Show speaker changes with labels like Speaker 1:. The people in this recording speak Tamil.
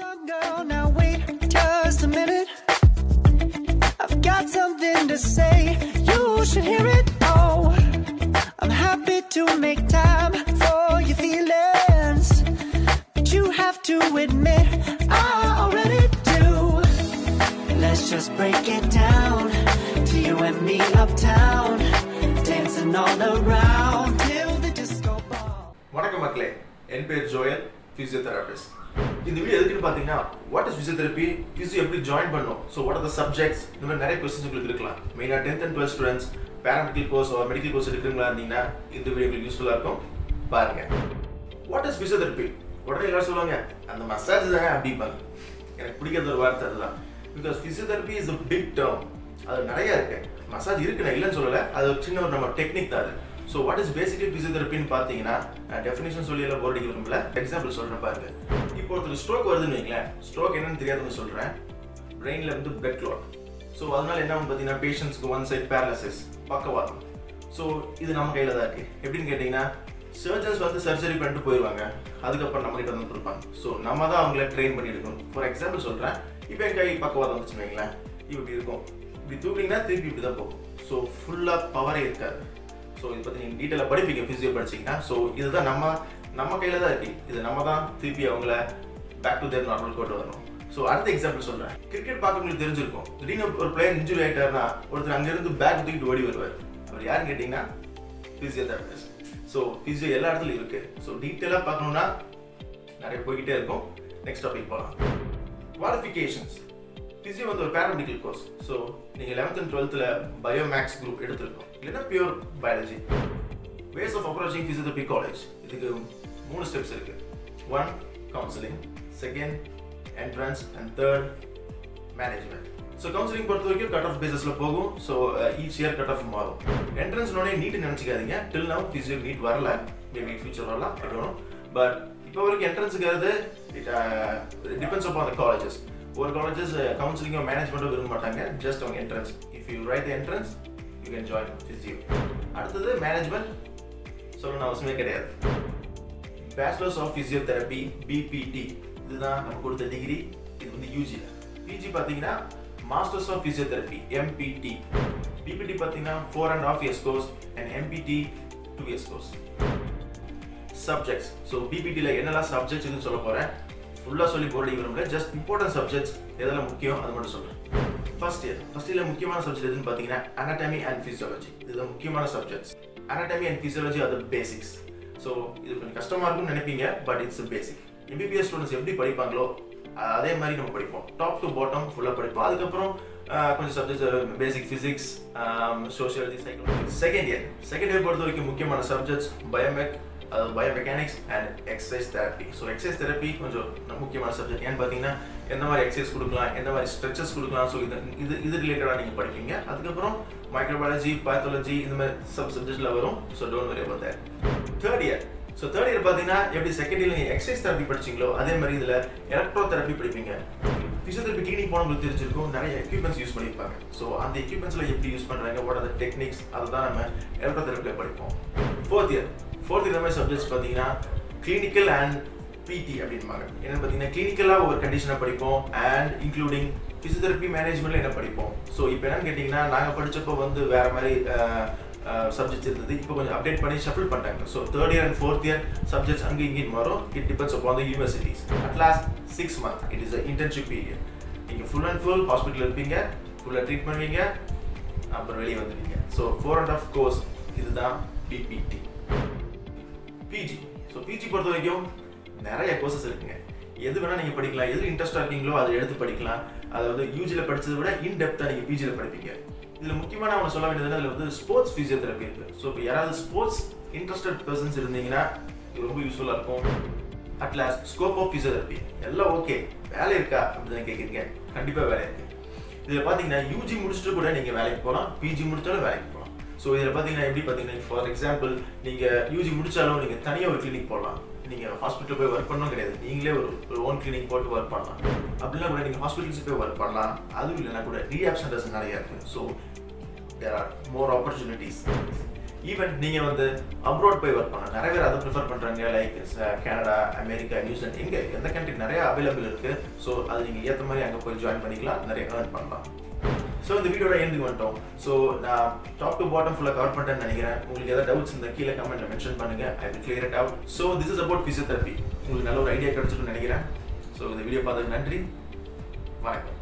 Speaker 1: on, girl. Now wait just a minute. I've got something to say. You should hear it. Oh, I'm happy to make time for your feelings. But you have to admit, I already do. Let's just break it down to you and me uptown. Dancing all around till the disco ball.
Speaker 2: வணக்கம் மக்களே என் பேர் ஜோயல் ஃபிசியோதெரபிஸ்ட் இந்த வீடியோ எதுக்குன்னு பார்த்தீங்கன்னா வாட் இஸ் பிசியோதெரப்பி ஃபிசியோ எப்படி ஜாயின் பண்ணும்? So what are the subjects இந்த மாதிரி நிறைய கொஸ்டின்ஸ் உங்களுக்கு இருக்கலாம். மெயினாக tenth and twelfth students paramedical course ஒரு மெடிக்கல் கோர்ஸ் எடுக்கிறீங்களா இருந்தீங்கன்னா இந்த வீடியோ உங்களுக்கு யூஸ்ஃபுல்லாக இருக்கும். பாருங்க. வாட் இஸ் ஃபிசியோதெரபி உடனே எல்லாரும் சொல்லுவாங்க அந்த மசாஜ் தானே அப்படிம்பாங்க. எனக்கு பிடிக்காத ஒரு வார்த்தை அதுதான். Because physiotherapy is a big term அது நிறைய இருக்கு. மசாஜ் இருக்கு நான் இல்லைன்னு சொல்லலை. அது ஒரு சின்ன ஒரு நம்ம டெக்னிக் தான் அது. ஸோ வாட் இஸ் பேசிக்கலி பிசியோதெரப்பின்னு பார்த்தீங்கன்னா டெஃபினேஷன் சொல்லி எல்லாம் போர்டிக்க விரும்பல. எக்ஸாம்பிள் சொல்கிறேன் பாருங்க. இப்போ ஒருத்தர் ஸ்ட்ரோக் வருதுன்னு வைங்களேன். ஸ்ட்ரோக் என்னன்னு தெரியாதுன்னு சொல்கிறேன் பிரெயினில் வந்து பிளட் கிளாட் ஸோ அதனால என்ன பார்த்தீங்கன்னா பேஷண்ட்ஸ்க்கு ஒன் சைட் பேரலிசிஸ் பக்கவாதம். ஸோ இது நம்ம கையில் தான் இருக்கு. எப்படின்னு கேட்டிங்கன்னா சர்ஜன்ஸ் வந்து சர்ஜரி பண்ணிட்டு போயிடுவாங்க அதுக்கப்புறம் நம்ம கிட்ட வந்து கொடுப்பாங்க. ஸோ நம்ம தான் அவங்கள ட்ரெயின் பண்ணி எடுக்கணும். ஃபார் எக்ஸாம்பிள் சொல்கிறேன் இப்போ என் கை பக்கவாதம் வந்துச்சுன்னு வைங்களேன். இப்படி இருக்கும். இப்படி தூக்கிங்கன்னா திருப்பி இப்படி தான் போகும் ஸோ ஃபுல்லாக பவரே இருக்காது. ஸோ இதை பற்றி நீங்கள் டீட்டெயிலாக படிப்பீங்க ஃபிசியோ படிச்சீங்கன்னா. ஸோ இதுதான் நம்ம நம்ம கையில் தான் இருக்கு. இது நம்ம தான் திருப்பி அவங்கள பேக் டு தேர் நார்மல் கொண்டு வரணும். ஸோ அடுத்த எக்ஸாம்பிள் சொல்கிறேன் கிரிக்கெட் பார்க்கறவங்களுக்கு தெரிஞ்சிருக்கும். திடீர்னு ஒரு பிளேயர் இன்ஜுரி ஆகிட்டாருன்னா ஒருத்தர் அங்கேருந்து பேக் தூக்கிட்டு ஓடி வருவார். அவர் யாருன்னு கேட்டிங்கன்னா ஃபிசியோதெரபிஸ்ட் ஸோ ஃபிசியோ எல்லா இடத்துலையும் இருக்குது ஸோ டீட்டெயிலாக பார்க்கணுன்னா நிறைய போய்கிட்டே இருக்கும். நெக்ஸ்ட் டாபிக் போகலாம் குவாலிஃபிகேஷன்ஸ் ஃபிசியோ வந்து ஒரு பேராமெடிக்கல் கோர்ஸ் ஸோ நீங்கள் லெவன்த் அண்ட் டுவெல்த்தில் பயோமேக்ஸ் குரூப் எடுத்திருக்கோம். இல்லைன்னா pure biology ways of approaching physiotherapy college இதுக்கு மூணு ஸ்டெப்ஸ் இருக்கு. One counselling second entrance and third management so counselling பொறுத்த வரைக்கும் கட் ஆஃப் பேசஸில் போகும். So each year cut off மாறும். என்ட்ரன்ஸ்னோடனே நீட் நினச்சிக்காதீங்க. டில் நவ் ஃபிசியோ நீட் வரல. மேபி ஃபியூச்சர் வரலாம். பட் இப்போ வரைக்கும் என்ட்ரன்ஸுங்கிறது it depends upon the colleges ஒரு காலேஜஸ் கவுன்சிலிங்கோ மேனேஜ்மெண்ட்டோ விரும்ப மாட்டாங்க ஜஸ்ட் அவங்க entrance if you write the entrance you can join physio அடுத்தது மேனேஜ்மெண்ட் சொல்லணும் அவசியமே கிடையாது. பேச்சுலர்ஸ் ஆஃப் ஃபிசியோதெரப்பி பிபிடி இதுதான் நம்ம கொடுத்த டிகிரி இது வந்து யூஜியில் பிஜி பார்த்தீங்கன்னா masters of physiotherapy MPT BPT பார்த்தீங்கன்னா four and half years course and MPT two years course subjects so பிபிடியில் என்னெல்லாம் சப்ஜெக்ட்ஸ் சொல்ல போகிறேன் ஃபுல்லாக சொல்லி போர்டி விரும்பல. ஜஸ்ட் இம்பார்ட்டன்ட் சப்ஜெக்ட்ஸ் எதெல்லாம் முக்கியம் அது மட்டும் சொல்கிறேன் ஃபர்ஸ்ட் இயர் ஃபர்ஸ்ட் இயர்ல முக்கியமான சப்ஜெக்ட் எதுன்னு பார்த்தீங்கன்னா அனாட்டமி அண்ட் ஃபிசியாலஜி இதுதான் முக்கியமான சப்ஜெக்ட்ஸ் அனாட்டமி அண்ட் ஃபிசியாலஜி அது பேசிக்ஸ் ஸோ இது கொஞ்சம் கஷ்டமாக இருக்கும்னு நினைப்பீங்க but it's basic MBBS students எப்படி படிப்பாங்களோ அதே மாதிரி நம்ம படிப்போம். டாப் டு பாட்டம் ஃபுல்லாக படிப்போம். அதுக்கப்புறம் கொஞ்சம் subjects basic physics sociology psychology second year second year பொறுத்த வரைக்கும் முக்கியமான subjects biomech biomechanics and exercise therapy so exercise therapy கொஞ்சம் முக்கியமான சப்ஜெக்ட் ஏன்னு பார்த்தீங்கன்னா எந்த மாதிரி எக்ஸசைஸ் கொடுக்கலாம் எந்த மாதிரி ஸ்ட்ரெச்சஸ் கொடுக்கலாம் ஸோ இது இது இது ரிலேட்டடாக நீங்கள் படிப்பீங்க. அதுக்கப்புறம் மைக்ரோபாலஜி பாத்தாலஜி இந்த மாதிரி சப் சப்ஜெக்டில் வரும். So don't worry about third year so third year பார்த்தீங்கன்னா எப்படி செகண்ட் இயர் நீங்கள் எக்ஸசைஸ் தெரப்பி படிச்சீங்களோ அதே மாதிரி இதில் எலக்ட்ரோ தெரப்பி படிப்பீங்க. ஃபிசியோதெரப்பி கிளினிக் போனவங்களுக்கு தெரிஞ்சிருக்கும் நிறைய எக்யூப்மெண்ட்ஸ் யூஸ் பண்ணியிருப்பாங்க. ஸோ அந்த எக்யூப்மெண்ட்ஸில் எப்படி யூஸ் பண்ணுறாங்க வாட் ஆர் டெக்னிக்ஸ் அதை தான் நம்ம எலக்ட்ரோ தெரப்பியில் படிப்போம். ஃபோர்த் இயர் ஃபோர்த் இந்த மாதிரி சப்ஜெக்ட்ஸ் பார்த்தீங்கன்னா கிளினிக்கல் அண்ட் பிடி அப்படின்பாங்க என்னன்னு பார்த்தீங்கன்னா கிளினிக்கலாக ஒரு கண்டிஷனை படிப்போம் அண்ட் இன்க்ளூடிங் ஃபிசியோதெரப்பி மேனேஜ்மெண்ட்ல என்ன படிப்போம். ஸோ இப்போ என்னன்னு கேட்டிங்கன்னா நாங்கள் படிச்சப்போ வந்து வேற மாதிரி சப்ஜெக்ட்ஸ் இருந்தது. இப்போ கொஞ்சம் அப்டேட் பண்ணி ஷஃபிள் பண்ணிட்டாங்க. So third year and fourth year subjects அங்கே இங்கேயும் வரும். It depends upon the universities at last six month it is internship period நீங்கள் ஃபுல் அண்ட் ஃபுல் ஹாஸ்பிட்டல் இருப்பீங்க ஃபுல்லாக ட்ரீட் பண்ணுவீங்க அப்புறம் வெளியே வந்துடுவீங்க. So four and half course இதுதான் பிபிடி பிஜி ஸோ பிஜி பொறுத்த வரைக்கும் நிறைய கோர்சஸ் இருக்குங்க. எது வேணால் நீங்கள் படிக்கலாம். எது இன்ட்ரெஸ்ட்டாக இருக்கீங்களோ அதை எடுத்து படிக்கலாம். அதாவது யூஜியில் படித்ததை விட இன் டெப்த்தாக பிஜியில் படிப்பீங்க. இதில் முக்கியமான அவங்க சொல்ல வேண்டியது அதில் வந்து ஸ்போர்ட்ஸ் ஃபிசியோதெரப்பி இருக்குது ஸோ இப்போ யாராவது ஸ்போர்ட்ஸ் இன்ட்ரெஸ்டட் பர்சன்ஸ் இருந்தீங்கன்னா இது ரொம்ப யூஸ்ஃபுல்லாக இருக்கும். At last scope of physiotherapy எல்லாம் ஓகே வேலை இருக்கா? அப்படின்னு கேட்குறீங்க கண்டிப்பாக வேலை இருக்குது இதில் பார்த்தீங்கன்னா யூஜி முடிச்சுட்டு கூட நீங்கள் வேலைக்கு போகலாம். பிஜி முடித்தாலும் வேலைக்கு போகலாம். ஸோ இதில் பார்த்தீங்கன்னா எப்படி பார்த்தீங்கன்னா ஃபார் எக்ஸாம்பிள் நீங்கள் யூஜி முடிச்சாலும் நீங்கள் தனியாக ஒரு கிளினிக் போடலாம். நீங்கள் ஹாஸ்பிட்டல் போய் ஒர்க் பண்ணணும் கிடையாது. நீங்களே ஒரு ஒரு ஓன் கிளினிக் போட்டு ஒர்க் பண்ணலாம். அப்படின்னா கூட நீங்கள் ஹாஸ்பிட்டல்ஸ் போய் ஒர்க் பண்ணலாம். அதுவும் இல்லைனா கூட ரீஆப் சென்டர்ஸ் நிறையா இருக்குது so there are more opportunities even நீங்கள் வந்து அப்ராட் போய் ஒர்க் பண்ணலாம். நிறைய பேர் அதை ப்ரிஃபர் பண்ணுறாங்க லைக் கனடா அமெரிக்கா நியூசிலாண்ட் எங்கே எந்த கண்ட்ரி நிறையா அவைலபிள் இருக்குது ஸோ அது நீங்கள் ஏற்ற மாதிரி அங்கே போய் ஜாயின் பண்ணிக்கலாம். நிறைய ஏர்ன் பண்ணலாம். ஸோ இந்த வீடியோட எண்டுக்கு வந்துட்டோம். ஸோ நான் டாப் டு பாட்டம் ஃபுல்லாக கவர் பண்ணிட்டேன்னு நினைக்கிறேன். உங்களுக்கு ஏதாவது டவுட்ஸ் இந்த கீழே கமெண்ட்ல மென்ஷன் பண்ணுங்க. I will clear it out so this is about physiotherapy உங்களுக்கு நல்ல ஒரு ஐடியா கிடைச்சிருக்குன்னு நினைக்கிறேன். ஸோ இந்த வீடியோ பார்த்ததுக்கு நன்றி. வணக்கம்.